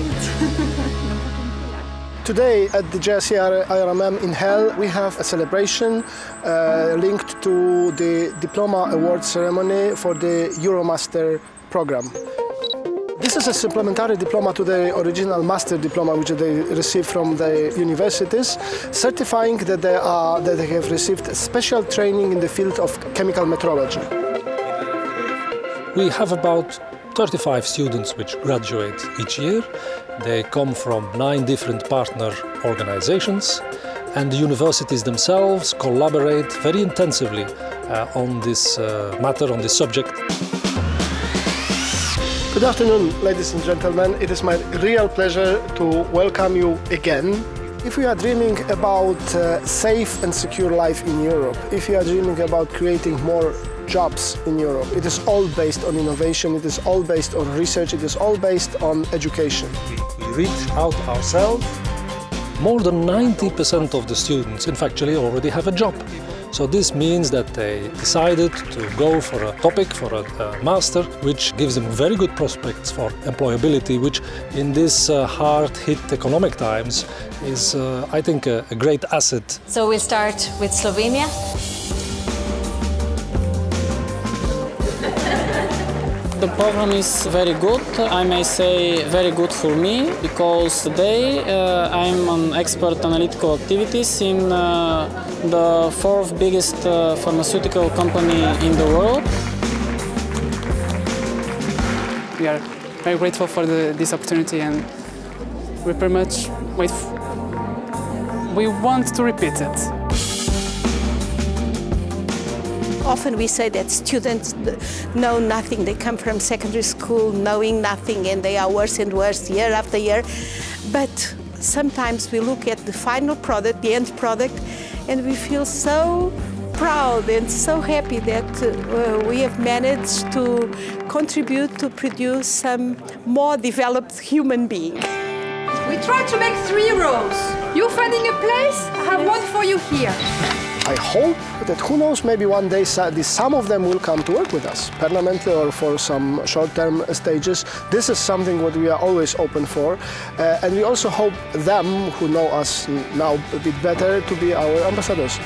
Today at the JRC IRMM in Geel, we have a celebration uh, linked to the Diploma Award ceremony for the Euromaster program. This is a supplementary diploma to the original master diploma which they received from the universities, certifying that they, are, that they have received special training in the field of chemical metrology. We have about 35 students which graduate each year. They come from nine different partner organizations and the universities themselves collaborate very intensively uh, on this uh, matter, on this subject. Good afternoon, ladies and gentlemen. It is my real pleasure to welcome you again. If you are dreaming about uh, safe and secure life in Europe, if you are dreaming about creating more jobs in Europe, it is all based on innovation, it is all based on research, it is all based on education. We reach out ourselves. More than 90% of the students, in fact, already have a job. So this means that they decided to go for a topic, for a, a master, which gives them very good prospects for employability, which in this uh, hard-hit economic times is, uh, I think, a, a great asset. So we'll start with Slovenia. The program is very good. I may say very good for me because today uh, I'm an expert analytical activities in uh, the fourth biggest uh, pharmaceutical company in the world. We are very grateful for the, this opportunity and we pretty much wait. we want to repeat it. Often we say that students know nothing. They come from secondary school knowing nothing and they are worse and worse year after year. But sometimes we look at the final product, the end product, and we feel so proud and so happy that uh, we have managed to contribute to produce some more developed human being. We try to make three rows. You're finding a place? I have one for you here. I hope that who knows, maybe one day some of them will come to work with us, permanently or for some short-term stages. This is something what we are always open for. Uh, and we also hope them, who know us now a bit better, to be our ambassadors.